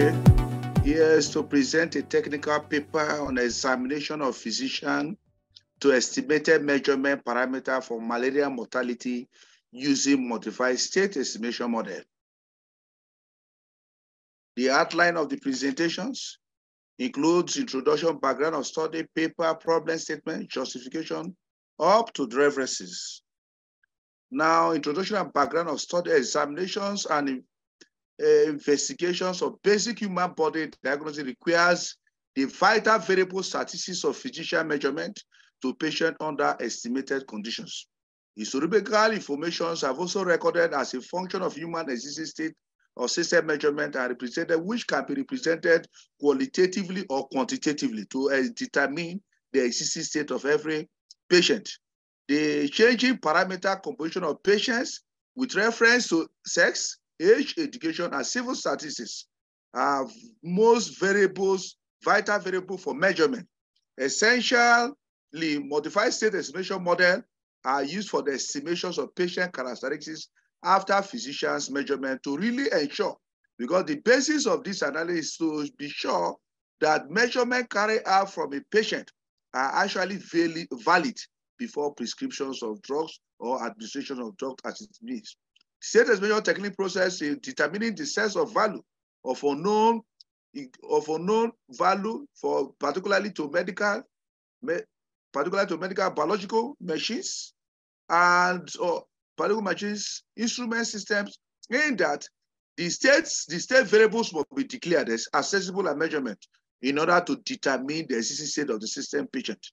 today is to present a technical paper on the examination of physician to estimated measurement parameter for malaria mortality using modified state estimation model. The outline of the presentations includes introduction, background of study, paper, problem statement, justification, up to references. Now, introduction and background of study examinations and investigations of basic human body diagnosis requires the vital variable statistics of physician measurement to patient under estimated conditions. Historical informations have also recorded as a function of human existing state or system measurement are represented, which can be represented qualitatively or quantitatively to uh, determine the existing state of every patient. The changing parameter composition of patients with reference to sex, age, education, and civil statistics are most variables, vital variable for measurement. Essentially, modified state estimation model are used for the estimations of patient characteristics after physician's measurement to really ensure, because the basis of this analysis is to be sure that measurement carried out from a patient are actually valid before prescriptions of drugs or administration of drugs as it means. State estimation technique process is determining the sense of value of unknown of unknown value for particularly to medical, me, particularly to medical biological machines and or biological machines, instrument systems, in that the states, the state variables must be declared as accessible and measurement in order to determine the existing state of the system patient.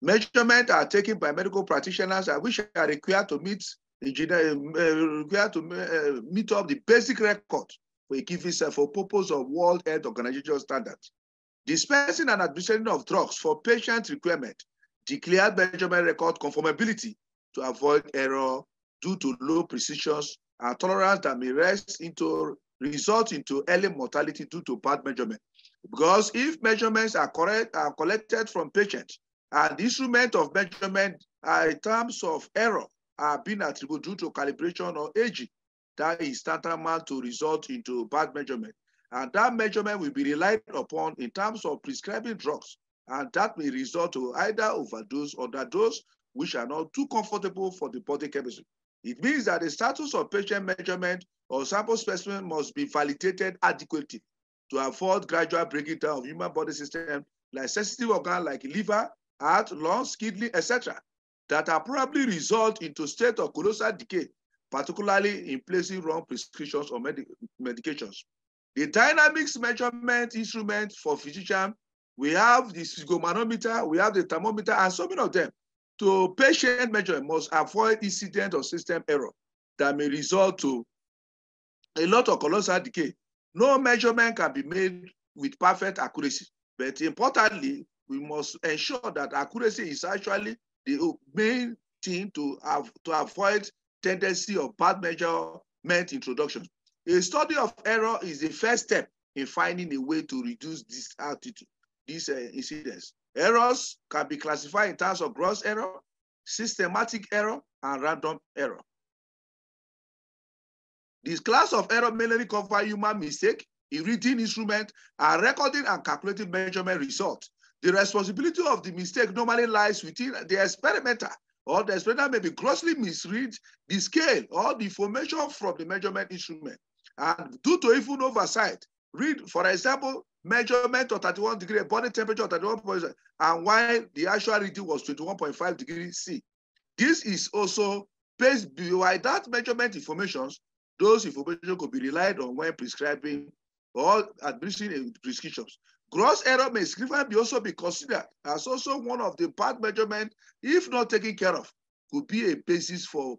Measurements are taken by medical practitioners which are required to meet engineer, uh, required to uh, meet up the basic record for a given for purpose of World Health Organization standards. Dispensing and administration of drugs for patient requirement declared measurement record conformability to avoid error due to low precisions and tolerance that may rest into result into early mortality due to bad measurement. Because if measurements are correct are collected from patients and the instrument of measurement are in terms of error are being attributed due to calibration or aging, that is tantamount to result into bad measurement. And that measurement will be relied upon in terms of prescribing drugs. And that may result to either overdose or those which are not too comfortable for the body chemistry. It means that the status of patient measurement or sample specimen must be validated adequately to avoid gradual breaking down of human body system like sensitive organ like liver, heart, lungs, kidney, etc., that are probably result into state of colossal decay, particularly in placing wrong prescriptions or medic medications. The dynamics measurement instrument for physician, we have the sphygmomanometer, we have the thermometer, and so many of them. To patient measurement must avoid incident or system error that may result to a lot of colossal decay. No measurement can be made with perfect accuracy, but importantly, we must ensure that accuracy is actually the main thing to have to avoid tendency of bad measurement introduction. A study of error is the first step in finding a way to reduce this altitude, these uh. Errors can be classified in terms of gross error, systematic error, and random error. This class of error mainly cover human mistake in reading instrument and recording and calculating measurement results. The responsibility of the mistake normally lies within the experimenter or the experimenter may be grossly misread the scale or the information from the measurement instrument. And due to even oversight, read, for example, measurement of 31 degree body temperature of 31.0, and while the actual reading was 21.5 degrees C. This is also based by that measurement information, those information could be relied on when prescribing or administering prescriptions. Gross error may be also be considered as also one of the bad measurement, if not taken care of, could be a basis for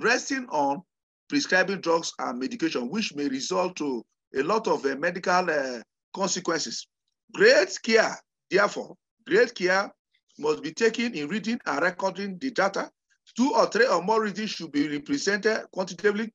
resting on prescribing drugs and medication, which may result to a lot of uh, medical uh, consequences. Great care, therefore, great care must be taken in reading and recording the data. Two or three or more readings should be represented quantitatively.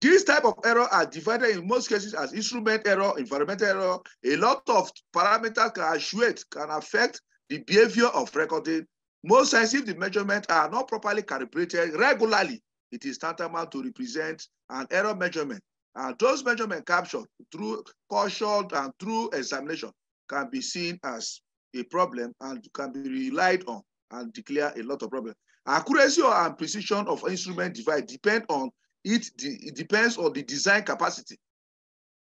These type of error are divided in most cases as instrument error, environmental error. A lot of parameters can actuate, can affect the behavior of recording. Most times, if the measurements are not properly calibrated regularly, it is tantamount to represent an error measurement And those measurements captured through caution and through examination can be seen as a problem and can be relied on and declare a lot of problems. Accuracy and precision of instrument device depend on it, it depends on the design capacity.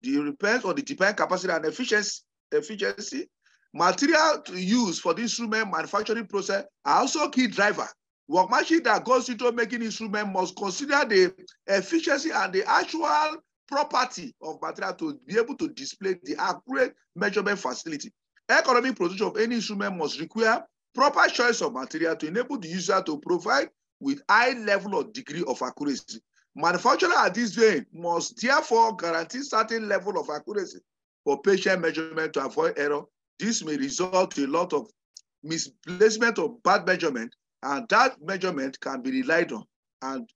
It depends on the design capacity and efficiency, efficiency. Material to use for the instrument manufacturing process are also key driver. Workmanship that goes into making instrument must consider the efficiency and the actual property of material to be able to display the accurate measurement facility. Economic production of any instrument must require proper choice of material to enable the user to provide with high level of degree of accuracy. Manufacturer at this vein must therefore guarantee certain level of accuracy for patient measurement to avoid error. This may result in a lot of misplacement of bad measurement, and that measurement can be relied on. And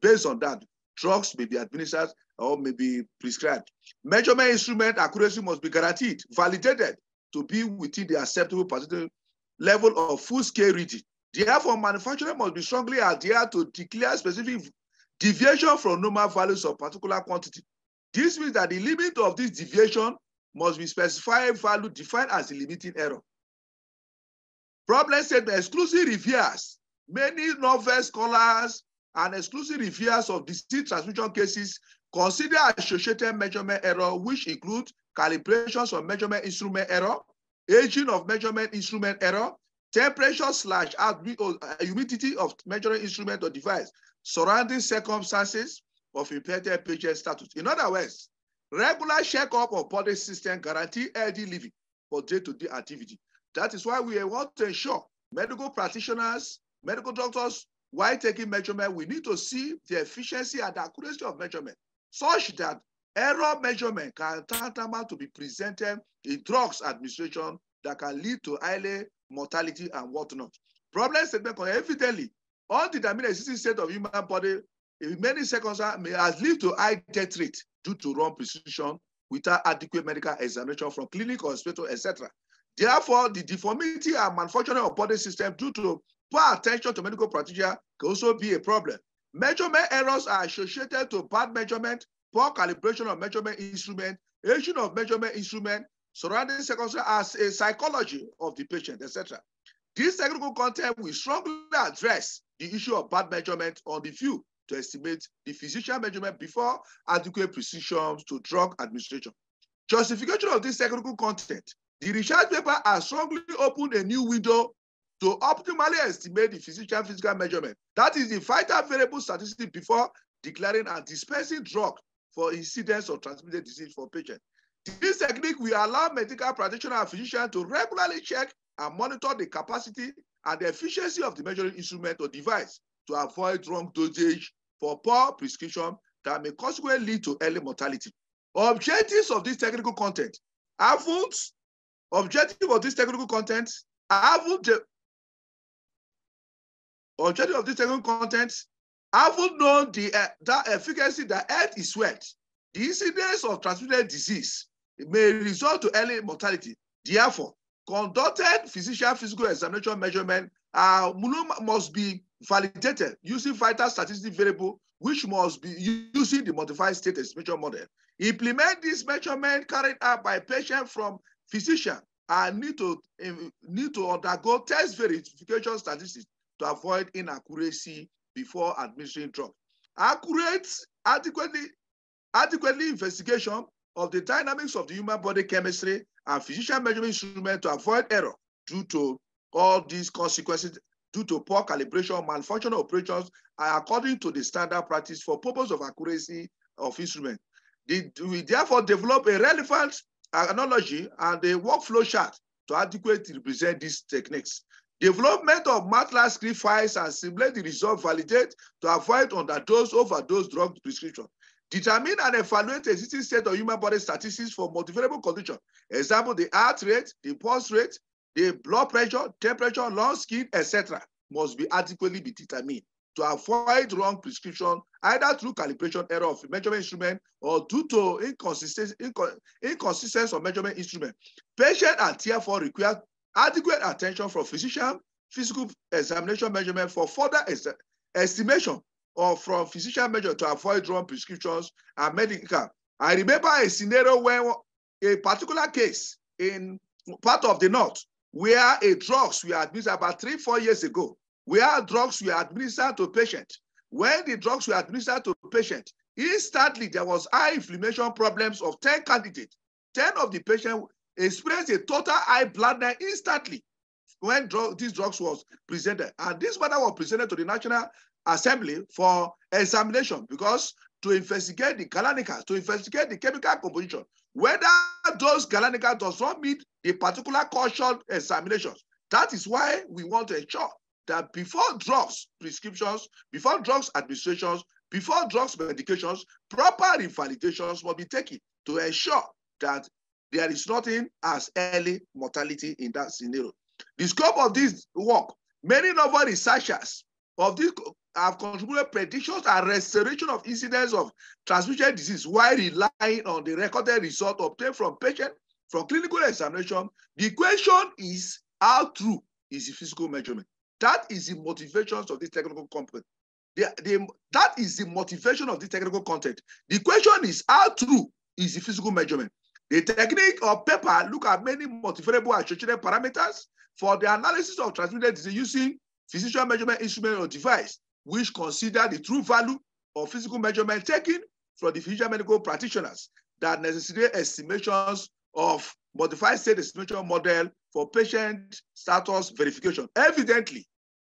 based on that, drugs may be administered or may be prescribed. Measurement instrument accuracy must be guaranteed, validated to be within the acceptable particular level of full-scale reading. Therefore, manufacturer must be strongly adhere to declare specific deviation from normal values of particular quantity. This means that the limit of this deviation must be specified value defined as the limiting error. Problem statement, exclusive reviewers, many novel scholars and exclusive reviewers of disease transmission cases consider associated measurement error, which include calibrations of measurement instrument error, aging of measurement instrument error, temperature slash uh, humidity of measuring instrument or device, surrounding circumstances of impaired patient status. In other words, regular checkup of body system guarantee healthy living for day-to-day -day activity. That is why we want to ensure medical practitioners, medical doctors, while taking measurement, we need to see the efficiency and accuracy of measurement such that error measurement can tantamount to be presented in drugs administration that can lead to early mortality and whatnot. Problem statement evidently undetermined existing state of human body in many circumstances may has lead to high death rate due to wrong precision without adequate medical examination from clinic or hospital, etc. Therefore, the deformity and manufacturing of body system due to poor attention to medical practitioner can also be a problem. Measurement errors are associated to bad measurement, poor calibration of measurement instrument, aging of measurement instrument, surrounding circumstances as a psychology of the patient, etc. This technical content will strongly address the issue of bad measurement on the view to estimate the physician measurement before adequate precision to drug administration. Justification of this technical content. The research paper has strongly opened a new window to optimally estimate the physician physical measurement. That is the vital variable statistic before declaring and dispensing drug for incidence of transmitted disease for patients. This technique will allow medical practitioners and physicians to regularly check and monitor the capacity and the efficiency of the measuring instrument or device to avoid wrong dosage for poor prescription that may consequently lead to early mortality. Objectives of this technical content haven't objective of this technical content haven't objective of this technical content haven't known the uh, that efficacy that health is wealth. The incidence of transmitted disease may result to early mortality. Therefore, conducted physician physical examination measurement uh, must be validated using vital statistic variable, which must be using the modified state estimation model. Implement this measurement carried out by patient from physician and need to, uh, need to undergo test verification statistics to avoid inaccuracy before administering drug. Accurate, adequately, adequately investigation of the dynamics of the human body chemistry and physician measurement instrument to avoid error due to all these consequences due to poor calibration, malfunction operations, are according to the standard practice for purpose of accuracy of instrument. We therefore develop a relevant analogy and a workflow chart to adequately represent these techniques. Development of MATLAB script files and simulate the result validate to avoid underdose, overdose drug prescription. Determine and evaluate existing state of human body statistics for multivariable conditions. Example, the heart rate, the pulse rate, the blood pressure, temperature, lung skin, etc. must be adequately be determined to avoid wrong prescription, either through calibration error of measurement instrument or due to inconsistency, inconsistency of measurement instrument. Patient and therefore require adequate attention from physician, physical examination measurement for further estimation or from physician measure to avoid wrong prescriptions and medical. I remember a scenario where a particular case in part of the north where a drugs were administered about three, four years ago, where drugs were administered to patient. When the drugs were administered to patient, instantly there was eye inflammation problems of 10 candidates. 10 of the patient experienced a total eye blindness instantly when drug, these drugs was presented. And this matter was presented to the National Assembly for examination because to investigate the galenicals, to investigate the chemical composition, whether those galenicals does not meet the particular caution examinations. That is why we want to ensure that before drugs prescriptions, before drugs administrations, before drugs medications, proper revalidations will be taken to ensure that there is nothing as early mortality in that scenario. The scope of this work, many novel researchers of this have contributed predictions and restoration of incidence of transmission disease while relying on the recorded result obtained from patient from clinical examination. The question is how true is the physical measurement? That is the motivations of this technical component. The, the, that is the motivation of the technical content. The question is how true is the physical measurement? The technique of paper look at many multivariable associated parameters for the analysis of transmitted disease using physical measurement instrument or device, which consider the true value of physical measurement taken from the physician medical practitioners that necessitate estimations of modified state estimation model for patient status verification. Evidently,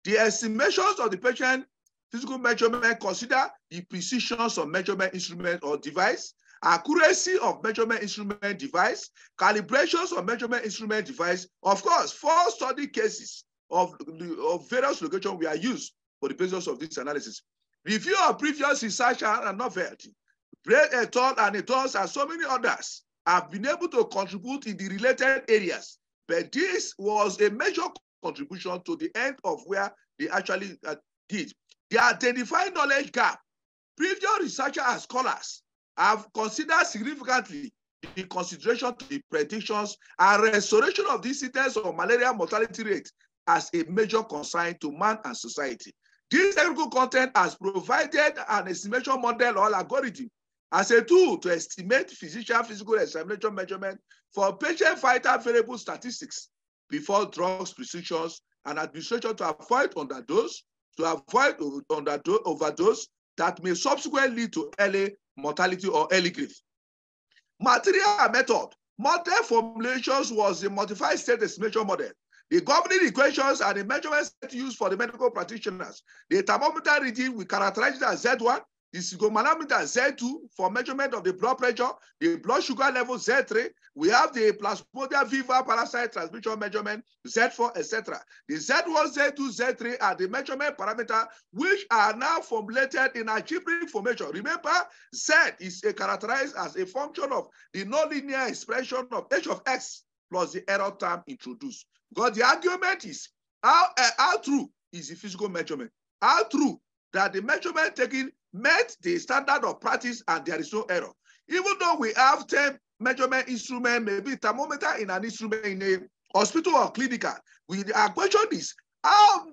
the estimations of the patient physical measurement consider the precisions of measurement instrument or device, accuracy of measurement instrument device, calibrations of measurement instrument device. Of course, four study cases of, of various locations we are used for the basis of this analysis. Review of previous research and novelty. Braide et al. and et al. and so many others have been able to contribute in the related areas, but this was a major contribution to the end of where they actually uh, did. The identified knowledge gap. Previous researchers and scholars have considered significantly the consideration to the predictions and restoration of the incidence of malaria mortality rate as a major concern to man and society. This technical content has provided an estimation model or algorithm as a tool to estimate physician physical examination measurement for patient vital variable statistics before drugs prescriptions and administration to avoid underdose, to avoid overdose that may subsequently lead to early mortality or early grief. Material method. Model formulations was a modified state estimation model. The governing equations are the measurements used for the medical practitioners. The thermometer reading we characterize as Z1, the sphygmomanometer Z2 for measurement of the blood pressure, the blood sugar level Z3. We have the Plasmodium vivax parasite transmission measurement Z4, etc. The Z1, Z2, Z3 are the measurement parameter which are now formulated in algebraic formation. Remember, Z is characterized as a function of the nonlinear expression of h of x plus the error term introduced. Because the argument is how, uh, how true is the physical measurement? How true that the measurement taken met the standard of practice and there is no error. Even though we have 10 measurement instrument, maybe thermometer in an instrument in a hospital or clinical, we, our question is, how,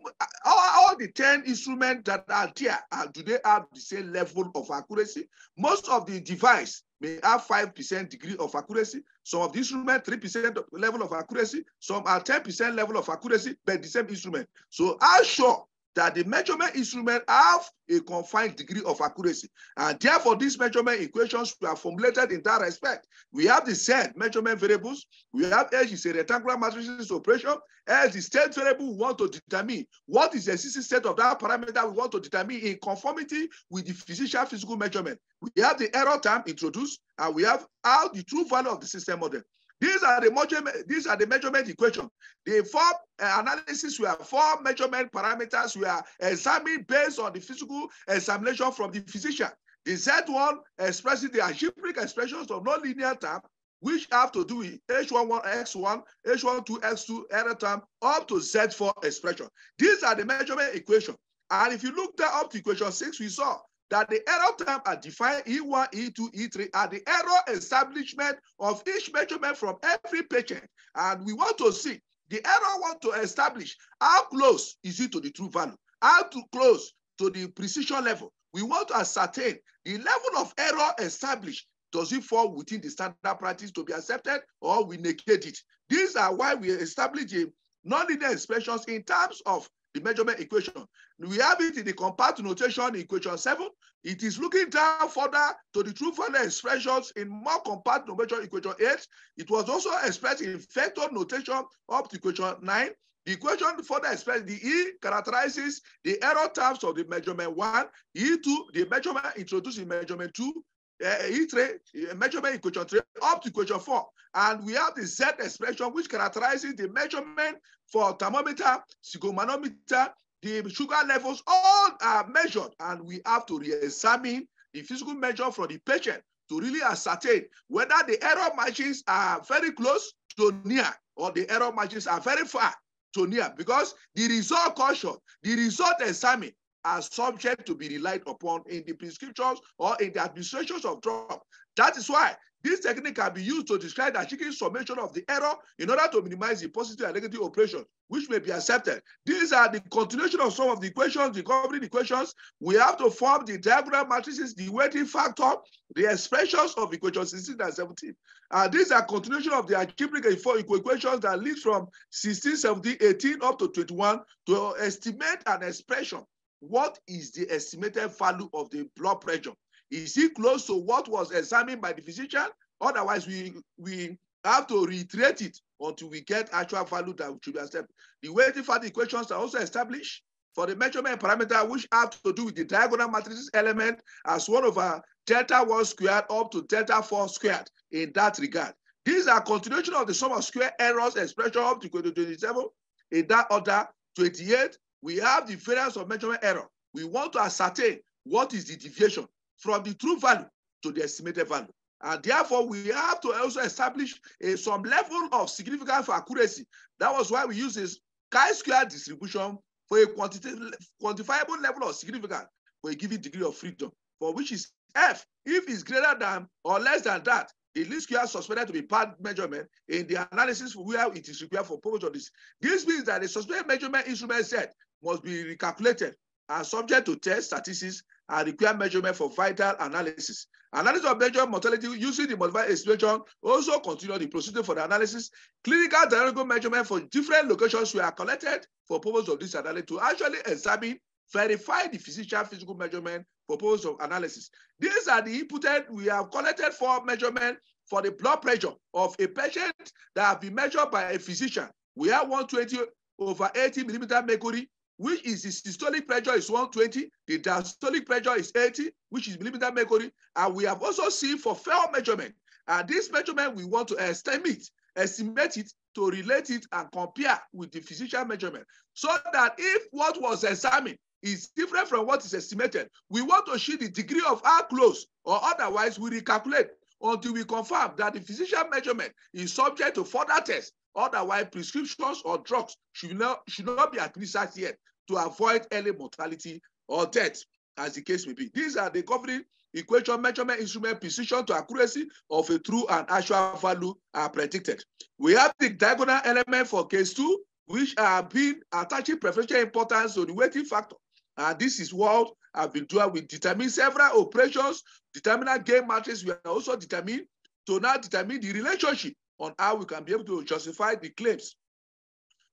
how, all the 10 instruments that are there, do they have the same level of accuracy? Most of the device may have 5% degree of accuracy. Some of the instrument, 3% level of accuracy. Some are 10% level of accuracy, but the same instrument. So how sure that the measurement instrument have a confined degree of accuracy. And therefore, these measurement equations were formulated in that respect. We have the set measurement variables. We have H is a rectangular matrices operation. As the state variable we want to determine what is the existing state of that parameter we want to determine in conformity with the physician physical measurement. We have the error term introduced, and we have how the true value of the system model. These are the measurement, these are the measurement equation. The four uh, analysis were four measurement parameters we are examined based on the physical examination from the physician. The Z1 expresses the algebraic expressions of nonlinear term, which have to do with H11X1, H12X2 error term up to Z4 expression. These are the measurement equation. And if you look that up to equation six, we saw that the error term are defined E1, E2, E3 are the error establishment of each measurement from every patient. And we want to see the error want to establish how close is it to the true value, how to close to the precision level. we want to ascertain the level of error established. Does it fall within the standard practice to be accepted or we negate it? These are why we establish a nonlinear expressions in terms of the measurement equation. We have it in the compact notation equation 7. It is looking down further to the true value expressions in more compact notation equation 8. It was also expressed in vector notation up to equation 9. The equation further expresses the E characterizes the error terms of the measurement 1, E2, the measurement introduced in measurement 2, uh, E3, uh, measurement equation 3, up to equation 4. And we have the Z expression, which characterizes the measurement for thermometer, sphygmomanometer, the sugar levels, all are measured. And we have to re-examine the physical measure for the patient to really ascertain whether the error margins are very close to near or the error margins are very far to near because the result caution, the result examined are subject to be relied upon in the prescriptions or in the administrations of drugs. That is why this technique can be used to describe the achieving summation of the error in order to minimize the positive and negative operation, which may be accepted. These are the continuation of some of the equations, the covering equations. We have to form the diagonal matrices, the weighting factor, the expressions of equations 16 and 17. Uh, these are continuation of the algebraic equations that lead from 16, 17, 18 up to 21 to estimate an expression. What is the estimated value of the blood pressure? Is it close to what was examined by the physician? Otherwise, we, we have to reiterate it until we get actual value that should be accepted. The weighting factor equations are also established for the measurement parameter, which have to do with the diagonal matrices element as one over delta 1 squared up to delta 4 squared in that regard. These are continuation of the sum of square errors expression up to 27. In that order, 28, we have the variance of measurement error. We want to ascertain what is the deviation from the true value to the estimated value. And therefore, we have to also establish some level of significance for accuracy. That was why we use this chi-square distribution for a quantifiable level of significance for a given degree of freedom, for which is F. If it's greater than or less than that, the least square suspended to be part measurement in the analysis where it is required for purpose of this. This means that the suspended measurement instrument set must be recalculated and subject to test statistics and require measurement for vital analysis. Analysis of measure mortality using the modified expression also continue the procedure for the analysis. Clinical diagnostic measurement for different locations were collected for purpose of this analysis to actually examine, verify the physician physical measurement for purpose of analysis. These are the inputted we have collected for measurement for the blood pressure of a patient that have been measured by a physician. We have 120 over 80 millimeter mercury which is the systolic pressure is 120, the diastolic pressure is 80, which is millimeter mercury. And we have also seen for fail measurement. And this measurement, we want to estimate, estimate it to relate it and compare with the physician measurement. So that if what was examined is different from what is estimated, we want to see the degree of how close or otherwise we recalculate until we confirm that the physician measurement is subject to further tests Otherwise, prescriptions or drugs should not, should not be administered yet to avoid early mortality or death, as the case may be. These are the covering equation measurement instrument precision to accuracy of a true and actual value are predicted. We have the diagonal element for case two, which are being attaching preferential importance to the weighting factor. And this is what I've been doing. We determine several operations, determinant gain matrix. We are also determine to now determine the relationship on how we can be able to justify the claims.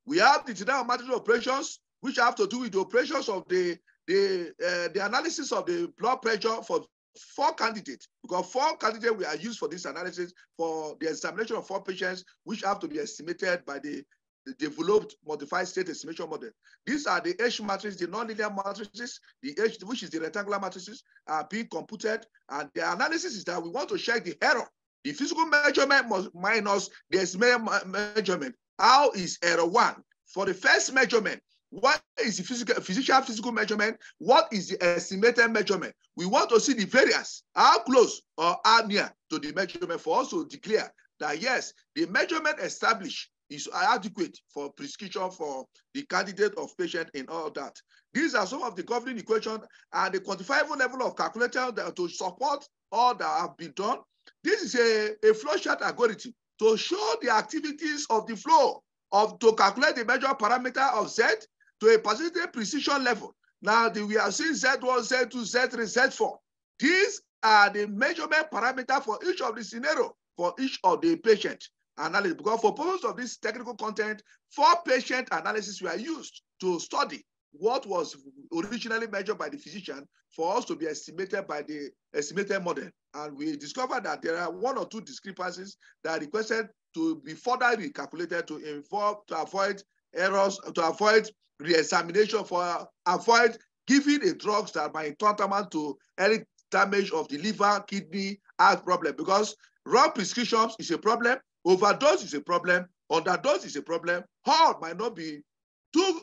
We have the general matrix operations, which have to do with the operations of the, the, uh, the analysis of the blood pressure for four candidates. Because four candidates we are used for this analysis for the examination of four patients, which have to be estimated by the, the developed modified state estimation model. These are the H matrices, the nonlinear matrices, the H, which is the rectangular matrices, are being computed. And the analysis is that we want to check the error the physical measurement minus the measurement. How is error one? For the first measurement, what is the physical, physical physical measurement? What is the estimated measurement? We want to see the variance, how close or how near to the measurement for us to declare that yes, the measurement established is adequate for prescription for the candidate of patient in all that. These are some of the governing equations and the quantifiable level of calculator that to support all that have been done this is a, a flow chart algorithm to show the activities of the flow of to calculate the measure parameter of Z to a particular precision level. Now the, we are seeing Z1, Z2, Z3, Z4. These are the measurement parameter for each of the scenario for each of the patient analysis. Because for purpose of this technical content, four patient analysis were used to study what was originally measured by the physician for us to be estimated by the estimated model. And we discovered that there are one or two discrepancies that are requested to be further recalculated to involve to avoid errors, to avoid re-examination, for avoid giving a drugs that might tantamount to any damage of the liver, kidney, heart problem. Because wrong prescriptions is a problem, overdose is a problem, underdose is a problem, heart might not be too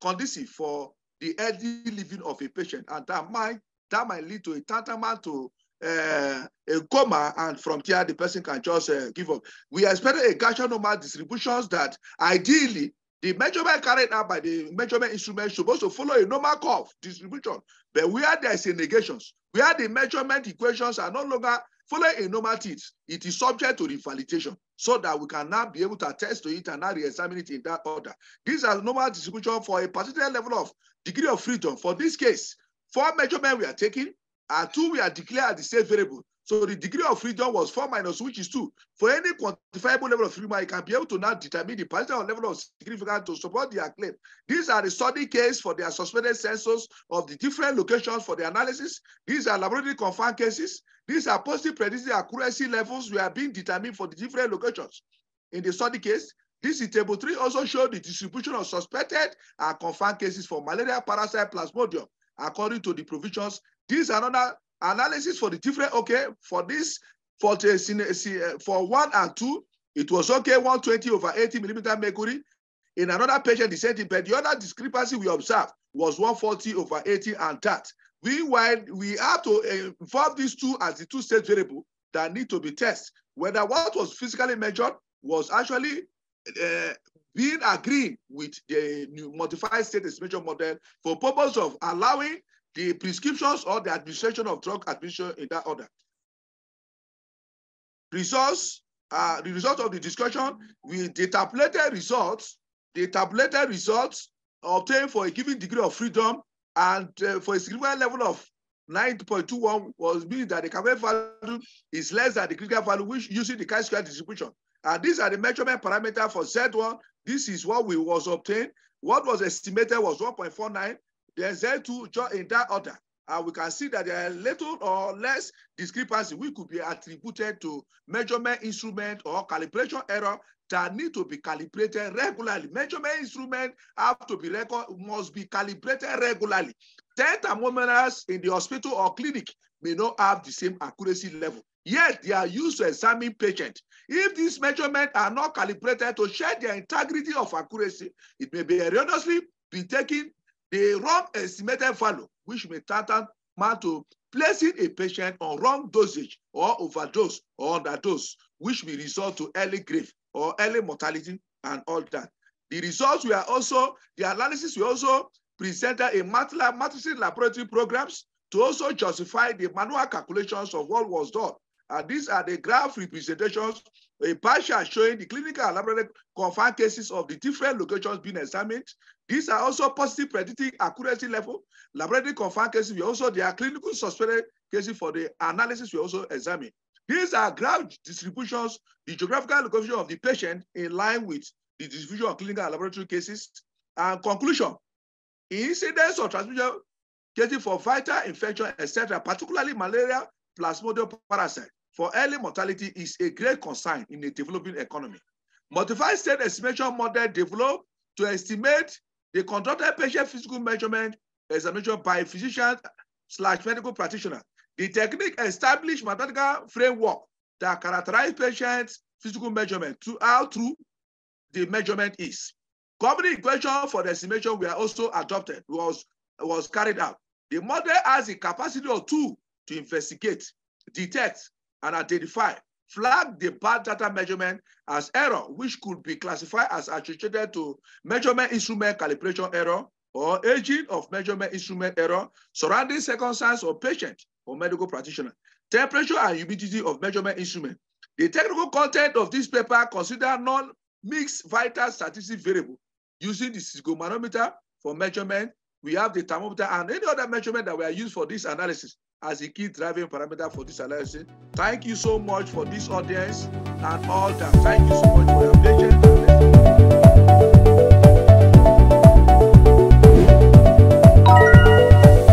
conducive for the healthy living of a patient, and that might that might lead to a tantamount to uh, a coma, and from there the person can just uh, give up. We expect a normal distributions that ideally the measurement carried out by the measurement instrument is supposed to follow a normal curve distribution, but where there is a negations, where the measurement equations are no longer following a normal teeth, it is subject to revalidation so that we can now be able to attest to it and now re-examine it in that order. These are normal distribution for a particular level of degree of freedom. For this case, four measurement we are taking, and two we are declared as the state variable. So the degree of freedom was four minus, which is two. For any quantifiable level of freedom, you can be able to now determine the particular level of significance to support their claim. These are the study case for their suspended sensors of the different locations for the analysis. These are laboratory confirmed cases. These are positive predictive accuracy levels we are being determined for the different locations. In the study case, this is table three also showed the distribution of suspected and confirmed cases for malaria parasite plasmodium according to the provisions. Are another analysis for the different, okay, for this, for, the, for one and two, it was okay, 120 over 80 millimeter mercury. In another patient, the same thing, but the other discrepancy we observed was 140 over 80 and that. Meanwhile, we have to involve these two as the two state variable that need to be tested. Whether what was physically measured was actually uh, being agreed with the modified state estimation model for purpose of allowing the prescriptions or the administration of drug administration in that order. Results, uh, the result of the discussion with the tabulated results, the tabulated results obtained for a given degree of freedom and uh, for a significant level of 9.21 was meaning that the Campbell value is less than the critical value which using the chi-square distribution. And these are the measurement parameter for Z1. This is what we was obtained. What was estimated was 1.49. Then Z2 in that order. And we can see that there are little or less discrepancy which could be attributed to measurement instrument or calibration error that need to be calibrated regularly. Measurement instrument have to be record, must be calibrated regularly. 10 thermometers in the hospital or clinic may not have the same accuracy level. Yet they are used to examine patients. If these measurements are not calibrated to check the integrity of accuracy, it may be erroneously be taken the wrong estimated value, which may tantamount to placing a patient on wrong dosage or overdose or underdose, which may result to early grave or early mortality and all that. The results were also, the analysis we also presented in MATLAB matrix laboratory programs to also justify the manual calculations of what was done. And these are the graph representations, a partial showing the clinical laboratory confirmed cases of the different locations being examined. These are also positive predicting accuracy level. Laboratory confirmed cases, we also, there are clinical suspected cases for the analysis we also examine. These are graph distributions, the geographical location of the patient in line with the distribution of clinical laboratory cases. And conclusion, incidence of transmission cases for vital infection, etc., particularly malaria, plasmodium parasite, for early mortality is a great concern in a developing economy. Modified state estimation model developed to estimate the conducted patient physical measurement examination by physicians slash medical practitioner the technique established mathematical framework that characterize patients' physical measurement to how true the measurement is. Common equation for the estimation were also adopted, was, was carried out. The model has the capacity of two to investigate, detect, and identify, flag the bad data measurement as error, which could be classified as attributed to measurement instrument calibration error or aging of measurement instrument error surrounding circumstance of patient or medical practitioner. Temperature and humidity of measurement instrument. The technical content of this paper consider non-mixed vital statistic variable using the sphygmomanometer for measurement, we have the thermometer and any other measurement that we are used for this analysis as a key driving parameter for this analysis. Thank you so much for this audience and all that. Thank you so much for your patience.